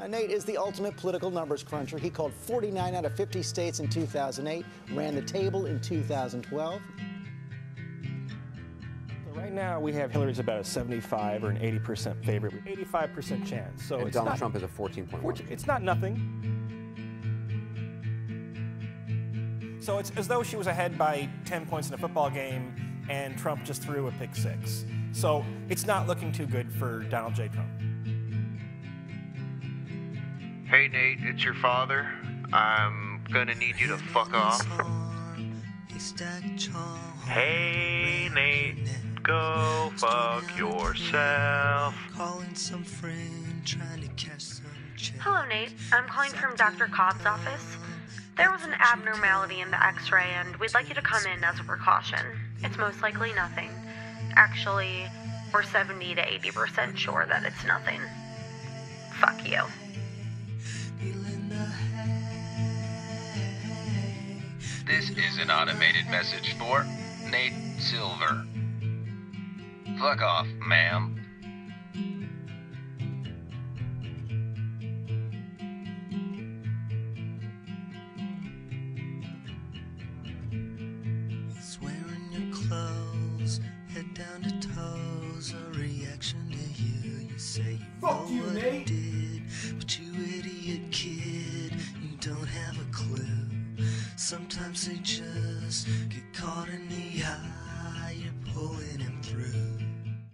Uh, Nate is the ultimate political numbers cruncher. He called 49 out of 50 states in 2008, ran the table in 2012. Right now, we have Hillary's about a 75 or an 80% favorite, 85% chance. So And it's Donald not, Trump is a 14.1. It's not nothing. So it's as though she was ahead by 10 points in a football game and Trump just threw a pick six. So it's not looking too good for Donald J. Trump. Hey Nate, it's your father. I'm gonna need you to fuck off. Hey Nate, go fuck yourself. Hello, Nate. I'm calling from Dr. Cobb's office. There was an abnormality in the x ray, and we'd like you to come in as a precaution. It's most likely nothing. Actually, we're 70 to 80% sure that it's nothing. Fuck you. This is an automated message for Nate Silver. Fuck off, ma'am. He's wearing your clothes, head down to toes. A reaction to you. You say you Fuck know you, what Nate. did, but you idiot kid, you don't have a clue. Sometimes they just get caught in the eye.